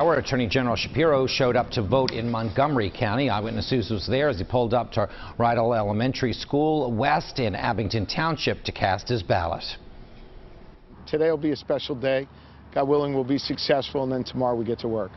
Our Attorney General Shapiro showed up to vote in Montgomery County. Eyewitness News was there as he pulled up to Rydal Elementary School West in Abington Township to cast his ballot. Today will be a special day. God willing, we'll be successful, and then tomorrow we get to work.